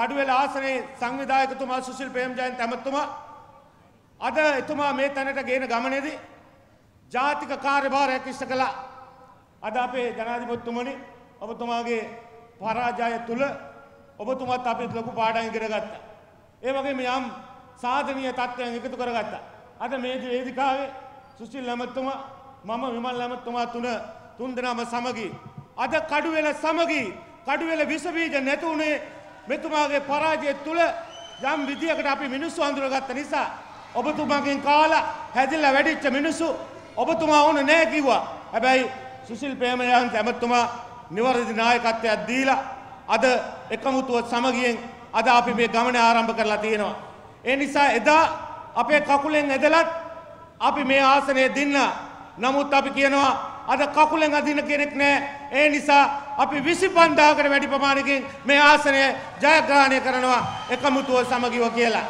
කඩුවෙල ආසනයේ සංවිධායකතුමා සුසිල් ප්‍රේමජයන්ත ඇමතුමා අද එතුමා මේ තැනට ගේන ගමනේදී ජාතික කාර්යභාරයක් ඉෂ්ට කළා. අද අපේ ජනාධිපතිතුමනි ඔබතුමාගේ පරාජය තුල ඔබතුමාත් අපිත් ලොකු පාඩම් ඉගෙන ගත්තා. ඒ වගේම යම් සාධනීය තත්ත්වයන් එකතු කරගත්තා. අද මේ වේදිකාවේ සුසිල් ඇමතුමා මම විමල් ඇමතුමා තුන තුන් දෙනාම සමගි. අද කඩුවෙල සමගි කඩුවෙල විස බීජ නැතුනේ මෙතුමාගේ පරාජය තුල යම් විදියකට අපි මිනිස්සු අඳුරගත්ත නිසා ඔබතුමාගෙන් කාලා හැදිලා වැඩිච්ච මිනිස්සු ඔබතුමා ඕන නෑ කිව්වා. හැබැයි සුසිල් ප්‍රේමයන්ත ඇමතුමා නිවැරදි නායකත්වයක් දීලා අද එකමුතුව සමගියෙන් අද අපි මේ ගමන ආරම්භ කරලා තියෙනවා. ඒ නිසා එදා අපේ කකුලෙන් ඇදලත් අපි මේ ආසනය දින්න. නමුත් අපි කියනවා අද කකුලෙන් අදින කෙනෙක් නෑ. ඒ නිසා අපි විසි පන්දාකට වැඩි ප්‍රමාණකින් මේ ආසනය ජයග්‍රහණය කරනවා එකමුතුව සමගිව කියලා.